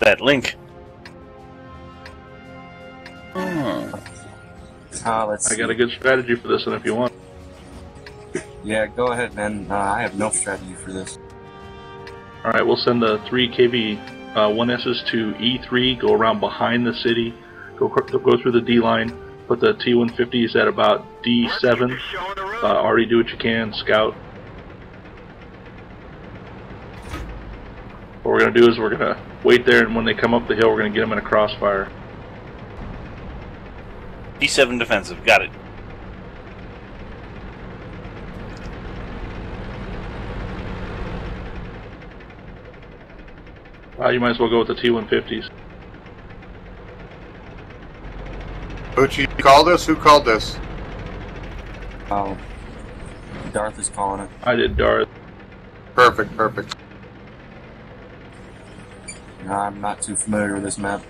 That link. Hmm. Uh, let's I got a good strategy for this, and if you want, Yeah, go ahead, man. Uh, I have no strategy for this. all right, we'll send the three KV uh, 1Ss to E3, go around behind the city, go go through the D line, put the T150s at about D7. Uh, already do what you can, scout. What we're gonna do is we're gonna wait there, and when they come up the hill, we're gonna get them in a crossfire. D7 defensive. Got it. Uh, you might as well go with the T150s. Uchi, you called us? Who called this? Oh, Darth is calling it. I did Darth. Perfect, perfect. I'm not too familiar with this map.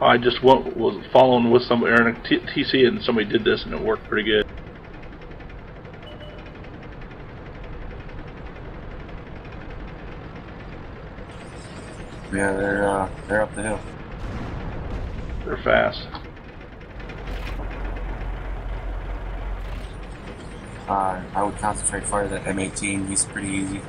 I just wa- was following with some Aaron T- TC, and somebody did this, and it worked pretty good. Yeah, they're uh, they're up the hill. They're fast. Uh, I would concentrate fire that M18. He's pretty easy.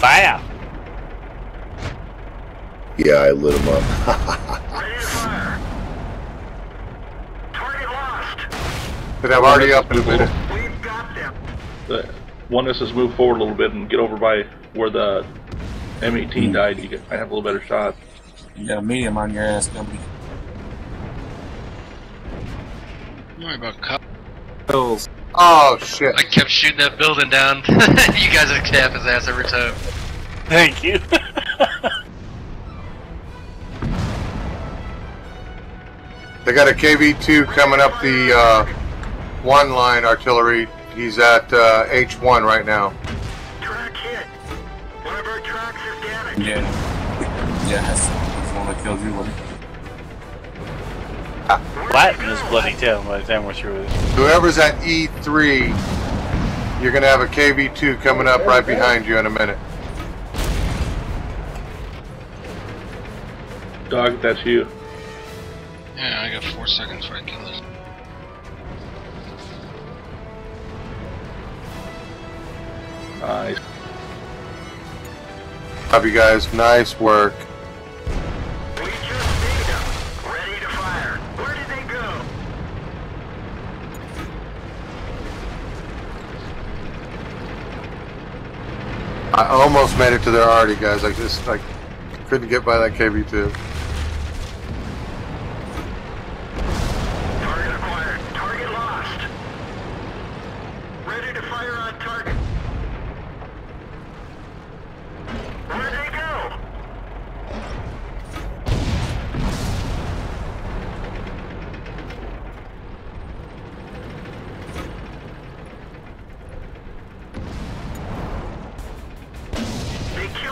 Fire. Yeah, I lit him up. Ready to fire. Target lost. But I'm already up in a minute. We've got them. The one is just move forward a little bit and get over by where the M18 hmm. died. You get, might have a little better shot. You got a medium on your ass, company. Don't worry about cup. Oh, shit. I kept shooting that building down. you guys would cap his ass every time. Thank you. They got a KV-2 coming up the uh, one line artillery. He's at uh, H1 right now. Track hit. One of our tracks is damaged. Yeah. Yes. He's the one that killed you. Woody. Flatten his bloody tail by the time we're through with it. Whoever's at E3, you're going to have a KV-2 coming up right behind you in a minute. Dog, that's you. Yeah, I got four seconds before I kill this. Nice. Love you guys. Nice work. We just need them. Ready to fire. Where did they go? I almost made it to there already, guys. I just I couldn't get by that KV-2.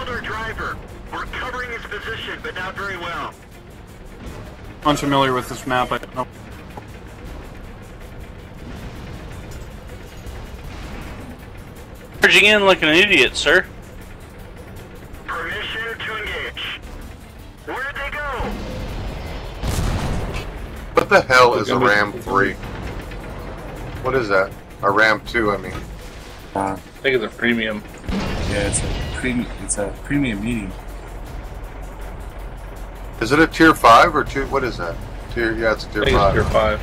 Killed our driver. We're covering his position, but not very well. unfamiliar with this map. I don't know. Charging in like an idiot, sir. Permission to engage. Where'd they go? What the hell is a Ram 3? What is that? A Ram 2, I mean. Uh, I think it's a premium. yeah, it's a premium. It's a premium medium. Is it a tier 5 or two? what is that? Tier, yeah, it's a I tier think it's 5. tier five.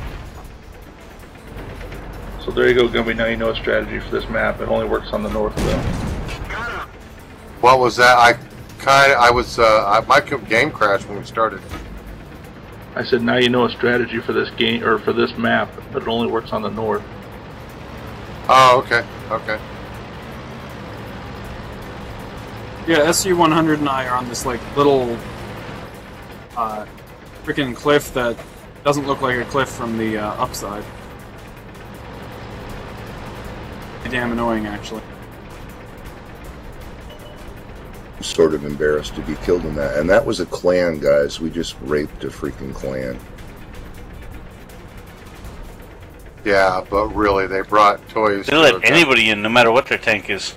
So there you go, Gumpy. Now you know a strategy for this map. It only works on the north though. What was that? I kind of, I was, uh, I, my game crashed when we started. I said now you know a strategy for this game or for this map, but it only works on the north. Oh, okay, okay. Yeah, SU-100 and I are on this like little, uh, freaking cliff that doesn't look like a cliff from the uh, upside. Damn annoying, actually. I'm sort of embarrassed to be killed in that. And that was a clan, guys. We just raped a freaking clan. Yeah, but really, they brought toys. They to let anybody in, no matter what their tank is.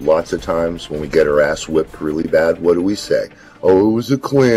Lots of times when we get our ass whipped really bad, what do we say? Oh, it was a clan.